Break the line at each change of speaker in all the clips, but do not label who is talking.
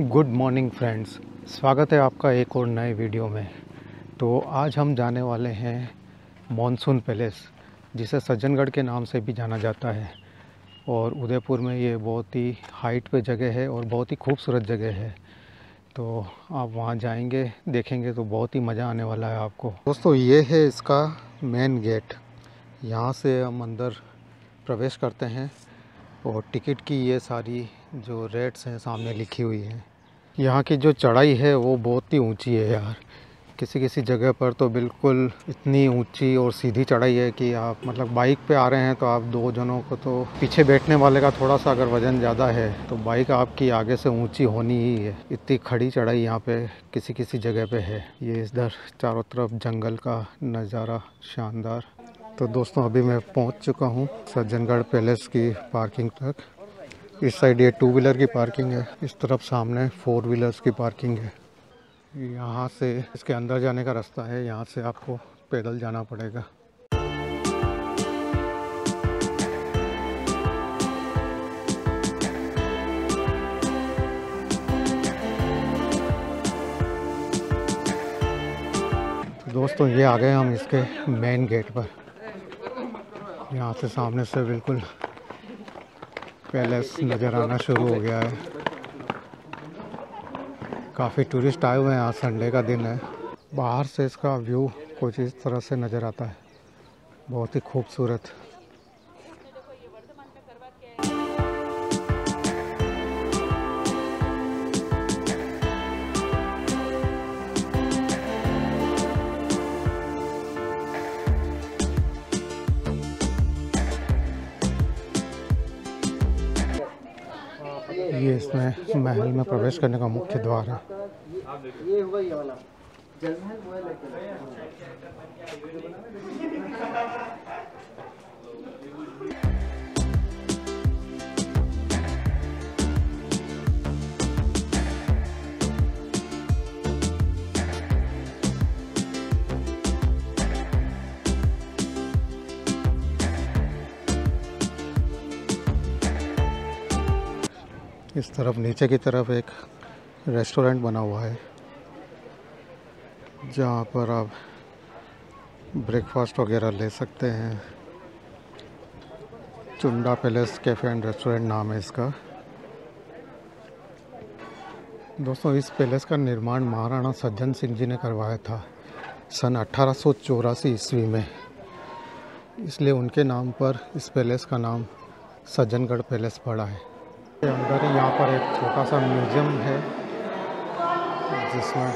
Good morning friends, स्वागत है आपका एक और नए वीडियो में। तो आज हम जाने वाले हैं मॉनसून पैलेस, जिसे सज्जनगढ़ के नाम से भी जाना जाता है। और उदयपुर में ये बहुत ही हाइट पे जगह है और बहुत ही खूबसूरत जगह है। तो आप वहाँ जाएँगे, देखेंगे तो बहुत ही मज़ा आने वाला है आपको। दोस्तों, ये है इसका मेन गेट यहाँ से हम अंदर प्रवेश करते हैं और टिकट की ये सारी जो रेट्स हैं सामने लिखी हुई हैं। यहाँ की जो चढ़ाई है वो बहुत ही ऊँची है यार। किसी किसी जगह पर तो बिल्कुल इतनी ऊँची और सीधी चढ़ाई है कि आप मतलब बाइक पे आ रहे हैं तो आप दो जनों को तो पीछे बैठने वाले का थोड़ा सा अगर वज़न ज़्यादा है तो बाइक आपकी आगे से ऊँची होनी ही है। इतनी खड़ी चढ़ाई यहाँ पे किसी किसी जगह पे है। ये इधर चारों तरफ़ जंगल का नज़ारा शानदार। तो दोस्तों अभी मैं पहुँच चुका हूँ सज्जनगढ़ पैलेस की पार्किंग तक। इस साइड ये टू व्हीलर की पार्किंग है। इस तरफ़ सामने फोर व्हीलर्स की पार्किंग है। यहाँ से इसके अंदर जाने का रास्ता है। यहाँ से आपको पैदल जाना पड़ेगा। दोस्तों, ये आ गए हम इसके मेन गेट पर। यहाँ से सामने से बिल्कुल पैलेस नज़र आना शुरू हो गया है। काफ़ी टूरिस्ट आए हुए हैं आज संडे का दिन है। बाहर से इसका व्यू कुछ इस तरह से नज़र आता है। बहुत ही खूबसूरत। इसमें महल में प्रवेश करने का मुख्य द्वार है।
ये हुआ ये वाला।
इस तरफ़ नीचे की तरफ़ एक रेस्टोरेंट बना हुआ है, जहाँ पर आप ब्रेकफास्ट वगैरह ले सकते हैं। Chunda Palace Cafe and Restaurant नाम है इसका। दोस्तों, इस पैलेस का निर्माण महाराणा सज्जन सिंह जी ने करवाया था सन अठारह ईस्वी में। इसलिए उनके नाम पर इस पैलेस का नाम सज्जनगढ़ पैलेस पड़ा है। अंदर ही यहाँ पर एक छोटा सा म्यूज़ियम है, जिसमें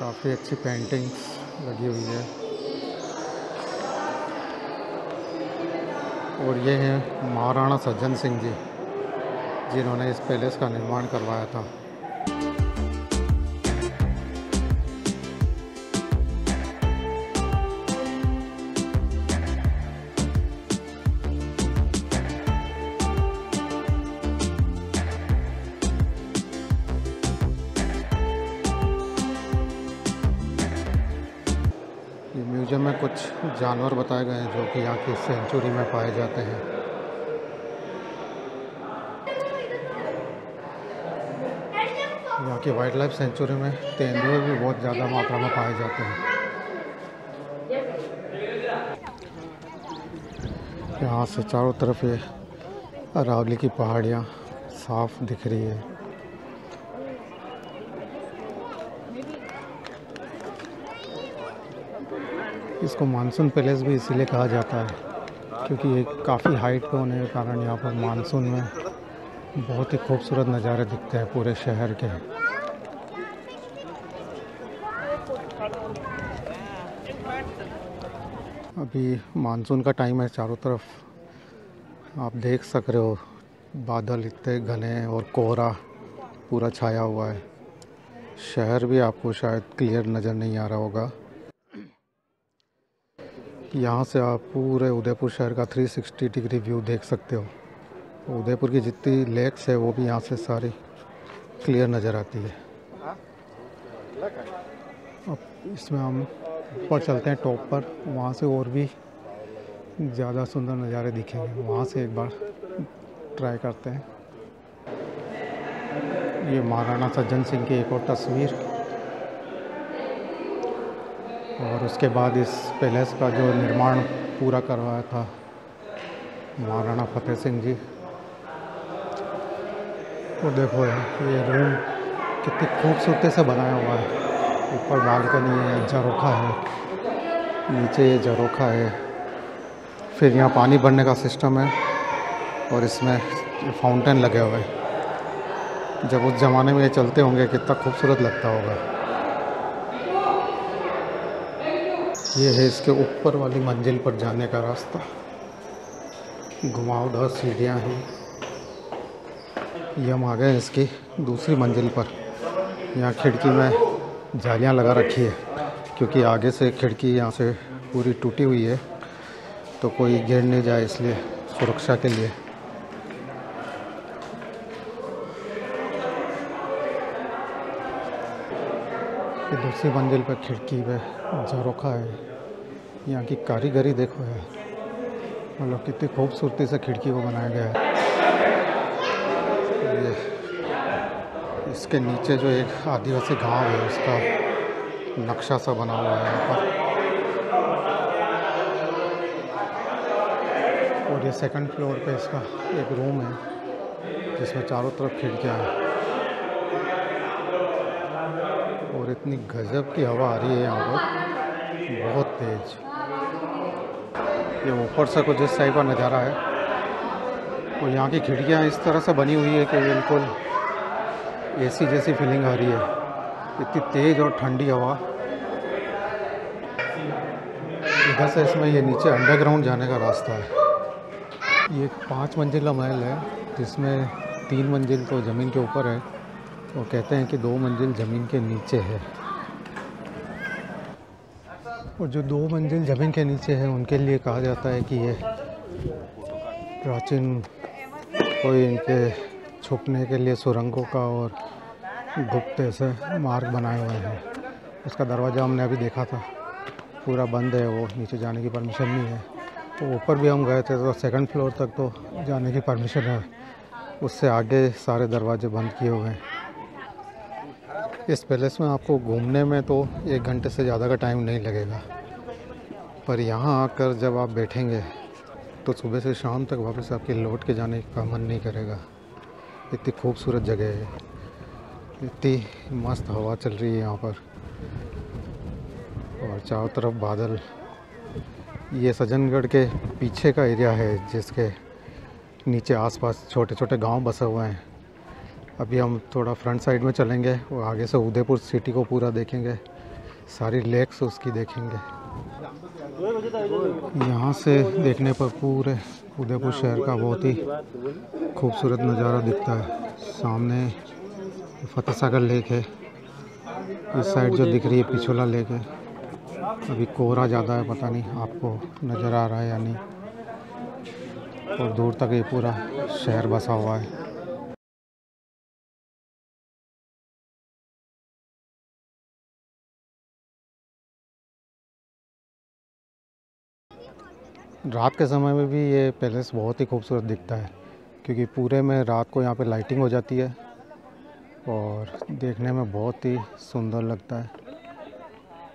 काफ़ी अच्छी पेंटिंग्स लगी हुई है। और ये हैं महाराणा सज्जन सिंह जी, जिन्होंने इस पैलेस का निर्माण करवाया था। म्यूज़ियम में कुछ जानवर बताए गए हैं जो कि यहाँ की सेंचुरी में पाए जाते हैं। यहाँ की वाइल्ड लाइफ सेंचुरी में तेंदुए भी बहुत ज़्यादा मात्रा में पाए जाते हैं। यहाँ से चारों तरफ़ ये अरावली की पहाड़ियाँ साफ़ दिख रही है। इसको मानसून पैलेस भी इसीलिए कहा जाता है क्योंकि ये काफ़ी हाइट पे होने के कारण यहाँ पर मानसून में बहुत ही खूबसूरत नज़ारे दिखते हैं पूरे शहर के। अभी मानसून का टाइम है चारों तरफ़। आप देख सक रहे हो, बादल इतने घने और कोहरा, पूरा छाया हुआ है। शहर भी आपको शायद क्लियर नज़र नहीं आ रहा होगा। यहाँ से आप पूरे उदयपुर शहर का 360 डिग्री व्यू देख सकते हो। उदयपुर की जितनी लेक्स है, वो भी यहाँ से सारी क्लियर नज़र आती है। अब इसमें हम ऊपर चलते हैं टॉप पर। वहाँ से और भी ज़्यादा सुंदर नज़ारे दिखेंगे। वहाँ से एक बार ट्राई करते हैं। ये महाराणा सज्जन सिंह की एक और तस्वीर। और उसके बाद इस पैलेस का जो निर्माण पूरा करवाया था महाराणा फतेह सिंह जी। वो देखो ये रूम कितनी खूबसूरती से बनाया हुआ है। ऊपर बालकनी है झरोखा है, नीचे ये झरोखा है। फिर यहाँ पानी भरने का सिस्टम है और इसमें फाउंटेन लगे हुए हैं। जब उस ज़माने में ये चलते होंगे, कितना खूबसूरत लगता होगा। ये है इसके ऊपर वाली मंजिल पर जाने का रास्ता। घुमावदार सीढ़ियाँ हैं। ये हम आ गए इसकी दूसरी मंजिल पर। यहाँ खिड़की में जालियाँ लगा रखी है, क्योंकि आगे से खिड़की यहाँ से पूरी टूटी हुई है तो कोई गिर नहीं जाए इसलिए सुरक्षा के लिए ये दूसरी मंजिल पर खिड़की पे झरोखा है, यहाँ की कारीगरी देखो है मतलब कितनी खूबसूरती से खिड़की को बनाया गया है। ये, इसके नीचे जो एक आदिवासी गाँव है, उसका नक्शा सा बना हुआ है यहाँ पर। और ये सेकंड फ्लोर पे इसका एक रूम है, जिसमें चारों तरफ़ खिड़कियाँ हैं और इतनी गजब की हवा आ रही है यहाँ पर। बहुत तेज। ये ऊपर से कुछ इस टाइप का नज़ारा है। और यहाँ की खिड़कियाँ इस तरह से बनी हुई है कि बिल्कुल एसी जैसी फीलिंग आ रही है। इतनी तेज़ और ठंडी हवा। इधर से इसमें ये नीचे अंडरग्राउंड जाने का रास्ता है। ये एक पाँच मंजिला महल है, जिसमें तीन मंजिल तो ज़मीन के ऊपर है। और कहते हैं कि दो मंजिल ज़मीन के नीचे है। और जो दो मंजिल ज़मीन के नीचे है, उनके लिए कहा जाता है कि ये प्राचीन कोई इनके छुपने के लिए सुरंगों का और गुप्त ऐसे मार्ग बनाए हुए हैं। उसका दरवाज़ा हमने अभी देखा था। पूरा बंद है, वो नीचे जाने की परमिशन नहीं है। तो ऊपर भी हम गए थे तो सेकंड फ्लोर तक तो जाने की परमिशन है। उससे आगे सारे दरवाजे बंद किए हुए हैं। इस पैलेस में आपको घूमने में तो एक घंटे से ज़्यादा का टाइम नहीं लगेगा। पर यहाँ आकर जब आप बैठेंगे तो सुबह से शाम तक वापस आपके लौट के जाने का मन नहीं करेगा। इतनी खूबसूरत जगह है। इतनी मस्त हवा चल रही है यहाँ पर। और चारों तरफ़ बादल। ये सज्जनगढ़ के पीछे का एरिया है, जिसके नीचे आसपास छोटे छोटे गाँव बसे हुए हैं। अभी हम थोड़ा फ्रंट साइड में चलेंगे और आगे से उदयपुर सिटी को पूरा देखेंगे, सारी लेक्स उसकी देखेंगे। यहाँ से देखने पर पूरे उदयपुर शहर का बहुत ही खूबसूरत नज़ारा दिखता है। सामने फतेह सागर लेक है, इस साइड जो दिख रही है पिछोला लेक है। अभी कोहरा ज़्यादा है, पता नहीं आपको नज़र आ रहा है या नहीं। और दूर तक ये पूरा शहर बसा हुआ है। रात के समय में भी ये पैलेस बहुत ही खूबसूरत दिखता है, क्योंकि पूरे में रात को यहाँ पे लाइटिंग हो जाती है और देखने में बहुत ही सुंदर लगता है।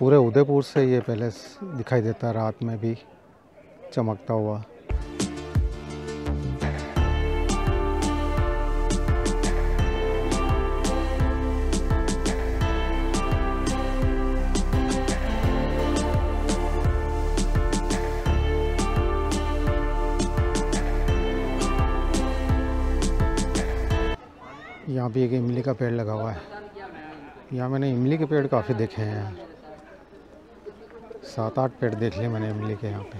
पूरे उदयपुर से ये पैलेस दिखाई देता है, रात में भी चमकता हुआ। भी एक इमली का पेड़ लगा हुआ है। यहाँ मैंने इमली के पेड़ काफ़ी देखे हैं यार। सात आठ पेड़ देख लिए मैंने इमली के यहाँ पे।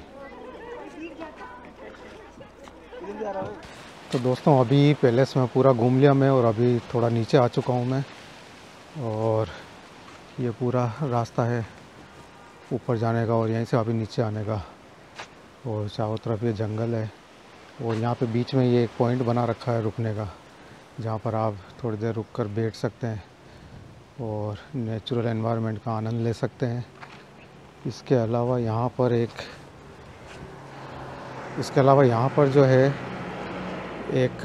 तो दोस्तों, अभी पैलेस में पूरा घूम लिया मैं और अभी थोड़ा नीचे आ चुका हूँ मैं। और ये पूरा रास्ता है ऊपर जाने का और यहीं से अभी नीचे आने का। और चारों तरफ़ ये जंगल है और यहाँ पे बीच में ये एक पॉइंट बना रखा है रुकने का। जहाँ पर आप थोड़ी देर रुक कर बैठ सकते हैं और नेचुरल एनवायरनमेंट का आनंद ले सकते हैं। इसके अलावा यहाँ पर एक, इसके अलावा यहाँ पर जो है, एक,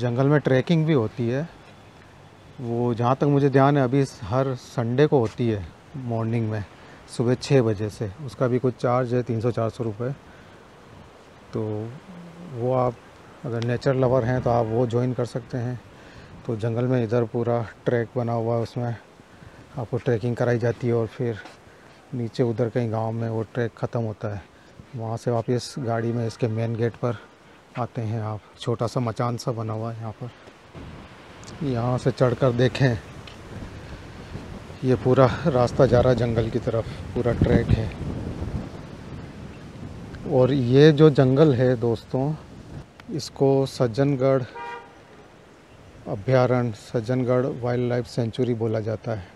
जंगल में ट्रैकिंग भी होती है। वो जहाँ तक मुझे ध्यान है, अभी हर संडे को होती है मॉर्निंग में, सुबह छः बजे से। उसका भी कुछ चार्ज है, तीन सौ चार सौ रुपये तो वो आप अगर नेचर लवर हैं तो आप वो ज्वाइन कर सकते हैं। तो जंगल में इधर पूरा ट्रैक बना हुआ है उसमें। आपको ट्रैकिंग कराई जाती है और फिर नीचे उधर कहीं गाँव में वो ट्रैक ख़त्म होता है। वहाँ से वापस गाड़ी में इसके मेन गेट पर आते हैं आप। छोटा सा मचान सा बना हुआ है यहाँ पर। यहाँ से चढ़कर देखें, ये पूरा रास्ता जा रहा जंगल की तरफ़। पूरा ट्रैक है। और ये जो जंगल है दोस्तों इसको सज्जनगढ़ अभ्यारण्य, सज्जनगढ़ वाइल्ड लाइफ सेंचुरी बोला जाता है।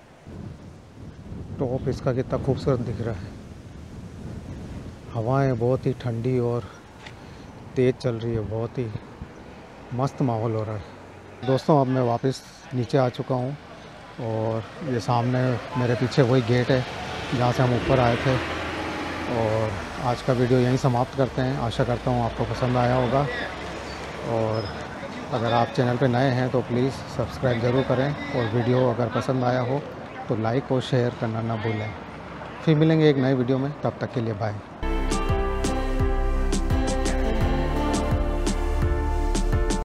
टॉप इसका कितना खूबसूरत दिख रहा है। हवाएँ बहुत ही ठंडी और तेज़ चल रही है, बहुत ही मस्त माहौल हो रहा है। दोस्तों, अब मैं वापस नीचे आ चुका हूँ और ये सामने मेरे पीछे वही गेट है, जहाँ से हम ऊपर आए थे। और आज का वीडियो यहीं समाप्त करते हैं। आशा करता हूँ आपको पसंद आया होगा। और अगर आप चैनल पर नए हैं तो प्लीज़ सब्सक्राइब ज़रूर करें। और वीडियो अगर पसंद आया हो तो लाइक और शेयर करना ना भूलें। फिर मिलेंगे एक नए वीडियो में। तब तक के लिए बाय।